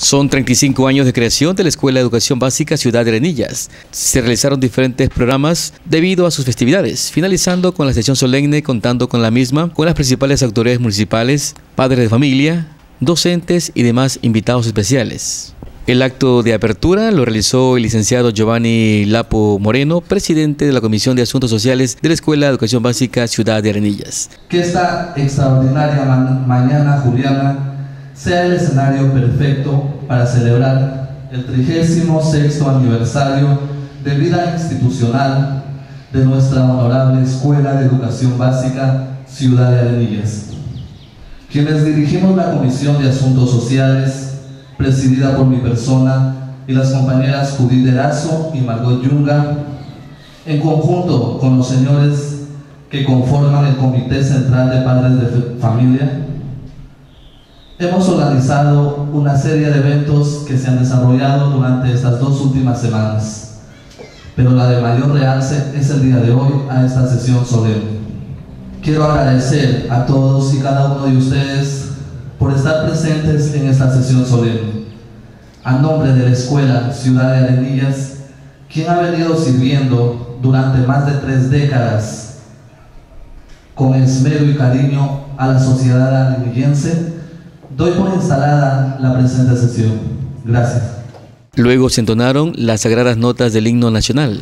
Son 35 años de creación de la Escuela de Educación Básica Ciudad de Arenillas. Se realizaron diferentes programas debido a sus festividades, finalizando con la sesión solemne contando con la misma, con las principales autoridades municipales, padres de familia, docentes y demás invitados especiales. El acto de apertura lo realizó el licenciado Giovanni Lapo Moreno, presidente de la Comisión de Asuntos Sociales de la Escuela de Educación Básica Ciudad de Arenillas. Que esta extraordinaria mañana juliana sea el escenario perfecto para celebrar el 36 aniversario de vida institucional de nuestra honorable Escuela de Educación Básica Ciudad de Arenillas. Quienes dirigimos la Comisión de Asuntos Sociales, presidida por mi persona y las compañeras Judith Erazo y Margot Yunga, en conjunto con los señores que conforman el Comité Central de Padres de Familia, Hemos organizado una serie de eventos que se han desarrollado durante estas dos últimas semanas, pero la de mayor realce es el día de hoy a esta sesión solemne. Quiero agradecer a todos y cada uno de ustedes por estar presentes en esta sesión solemne. A nombre de la Escuela Ciudad de Arenillas, quien ha venido sirviendo durante más de tres décadas con esmero y cariño a la sociedad arenillense, Doy por instalada la presente sesión. Gracias. Luego se entonaron las sagradas notas del himno nacional.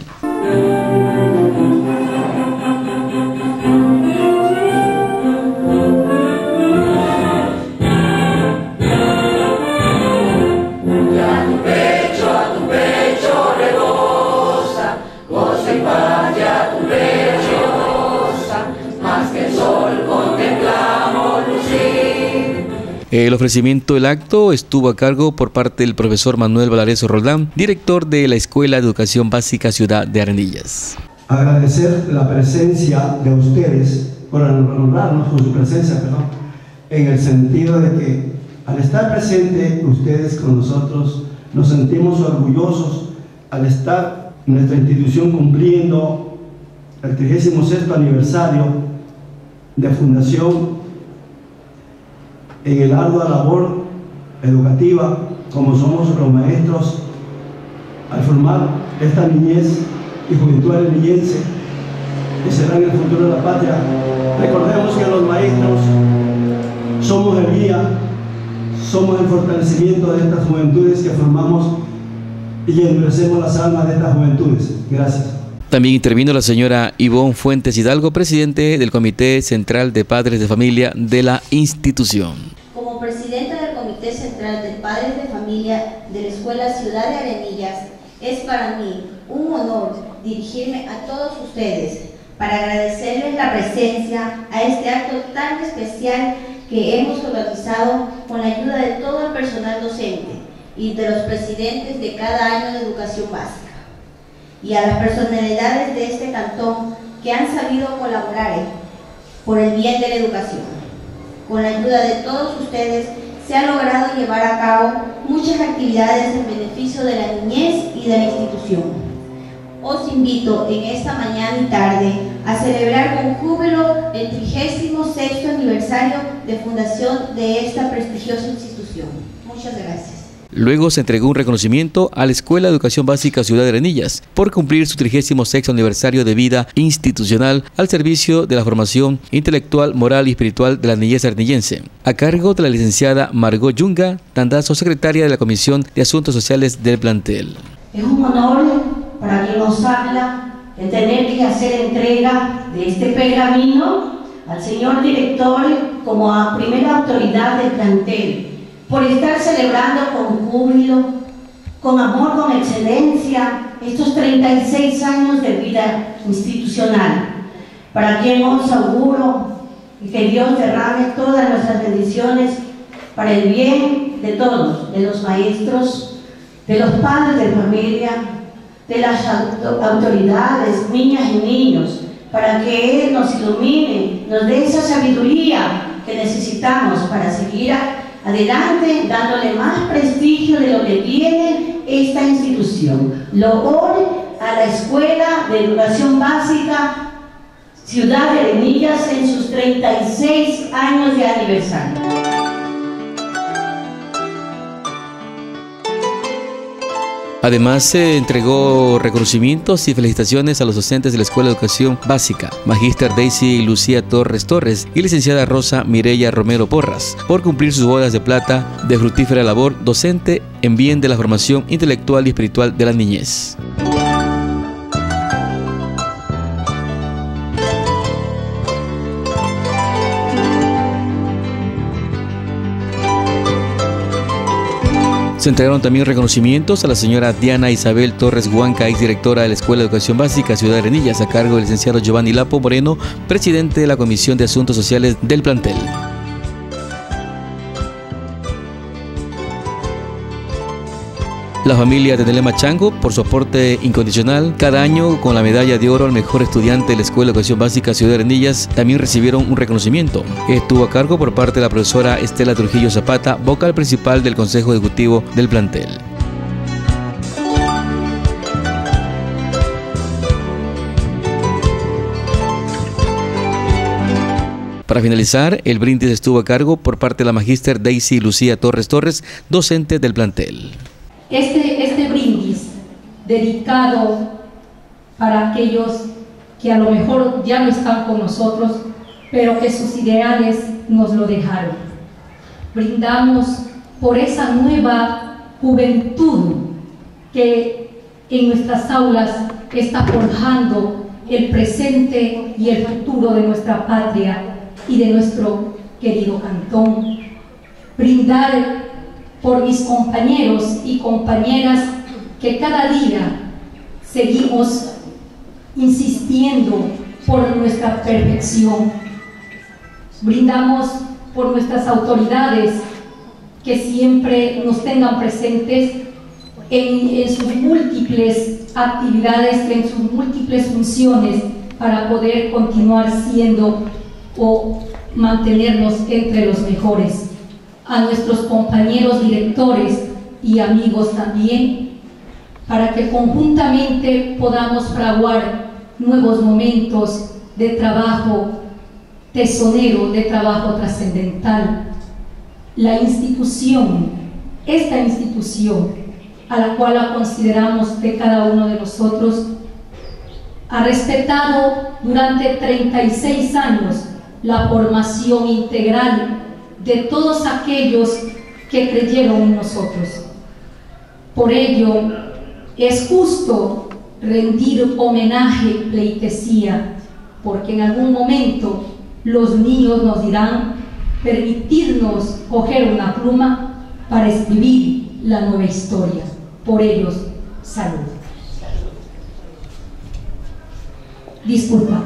El ofrecimiento del acto estuvo a cargo por parte del profesor Manuel Valareso Roldán, director de la Escuela de Educación Básica Ciudad de Arenillas. Agradecer la presencia de ustedes, por honrarnos con su presencia, perdón, en el sentido de que al estar presente ustedes con nosotros, nos sentimos orgullosos al estar nuestra institución cumpliendo el 36 aniversario de fundación en el ardua labor educativa como somos los maestros al formar esta niñez y juventud arenillense que será en el futuro de la patria. Recordemos que los maestros somos el guía, somos el fortalecimiento de estas juventudes que formamos y endurecemos las almas de estas juventudes. Gracias. También intervino la señora Ivonne Fuentes Hidalgo, presidente del Comité Central de Padres de Familia de la institución. Como presidenta del Comité Central de Padres de Familia de la Escuela Ciudad de Arenillas, es para mí un honor dirigirme a todos ustedes para agradecerles la presencia a este acto tan especial que hemos organizado con la ayuda de todo el personal docente y de los presidentes de cada año de educación básica y a las personalidades de este cantón que han sabido colaborar por el bien de la educación. Con la ayuda de todos ustedes se ha logrado llevar a cabo muchas actividades en beneficio de la niñez y de la institución. Os invito en esta mañana y tarde a celebrar con júbilo el 36 aniversario de fundación de esta prestigiosa institución. Muchas gracias. Luego se entregó un reconocimiento a la Escuela de Educación Básica Ciudad de Arenillas por cumplir su 36 aniversario de vida institucional al servicio de la formación intelectual, moral y espiritual de la niñez arenillense, a cargo de la licenciada Margot Yunga, Tandazo, secretaria de la Comisión de Asuntos Sociales del plantel. Es un honor para quien nos habla de tener que hacer entrega de este pergamino al señor director como a primera autoridad del plantel por estar celebrando con júbilo, con amor, con excelencia, estos 36 años de vida institucional, para quien os auguro y que Dios derrame todas nuestras bendiciones para el bien de todos, de los maestros, de los padres de familia, de las autoridades, niñas y niños, para que Él nos ilumine, nos dé esa sabiduría que necesitamos para seguir adelante, dándole más prestigio de lo que tiene esta institución. Loor a la Escuela de Educación Básica Ciudad de Arenillas en sus 36 años de aniversario. Además, se entregó reconocimientos y felicitaciones a los docentes de la Escuela de Educación Básica, Magíster Daisy Lucía Torres Torres y licenciada Rosa Mireya Romero Porras, por cumplir sus bodas de plata de fructífera labor docente en bien de la formación intelectual y espiritual de la niñez. Se entregaron también reconocimientos a la señora Diana Isabel Torres Huanca, exdirectora de la Escuela de Educación Básica Ciudad Arenillas, a cargo del licenciado Giovanni Lapo Moreno, presidente de la Comisión de Asuntos Sociales del plantel. La familia de Nelema Chango por su aporte incondicional cada año con la medalla de oro al mejor estudiante de la Escuela de Educación Básica Ciudad de Arenillas también recibieron un reconocimiento. Estuvo a cargo por parte de la profesora Estela Trujillo Zapata, vocal principal del Consejo Ejecutivo del plantel. Para finalizar, el brindis estuvo a cargo por parte de la magíster Daisy Lucía Torres Torres, docente del plantel. Este, este brindis dedicado para aquellos que a lo mejor ya no están con nosotros, pero que sus ideales nos lo dejaron. Brindamos por esa nueva juventud que en nuestras aulas está forjando el presente y el futuro de nuestra patria y de nuestro querido cantón. Brindar por mis compañeros y compañeras que cada día seguimos insistiendo por nuestra perfección. Brindamos por nuestras autoridades que siempre nos tengan presentes en, sus múltiples actividades, en sus múltiples funciones para poder continuar siendo o mantenernos entre los mejores a nuestros compañeros directores y amigos también, para que conjuntamente podamos fraguar nuevos momentos de trabajo tesonero, de trabajo trascendental. La institución, esta institución, a la cual la consideramos de cada uno de nosotros, ha respetado durante 36 años la formación integral de todos aquellos que creyeron en nosotros. Por ello, es justo rendir homenaje pleitesía, porque en algún momento los niños nos dirán permitirnos coger una pluma para escribir la nueva historia. Por ellos, salud. Disculpa.